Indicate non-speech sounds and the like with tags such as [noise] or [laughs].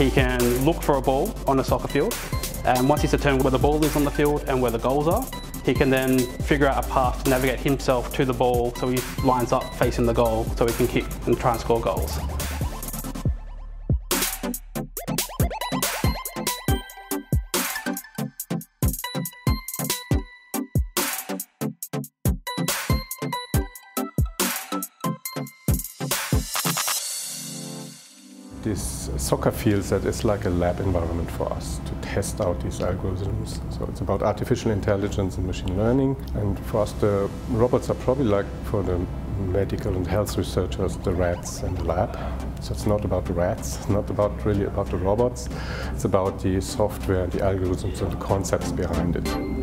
He can look for a ball on a soccer field and once he's determined where the ball is on the field and where the goals are, he can then figure out a path to navigate himself to the ball so he lines up facing the goal so he can kick and try and score goals. This soccer field that is like a lab environment for us to test out these algorithms. So it's about artificial intelligence and machine learning. And for us, the robots are probably like for the medical and health researchers, the rats in the lab. So it's not about the rats, [laughs] not about really about the robots. It's about the software, the algorithms and the concepts behind it.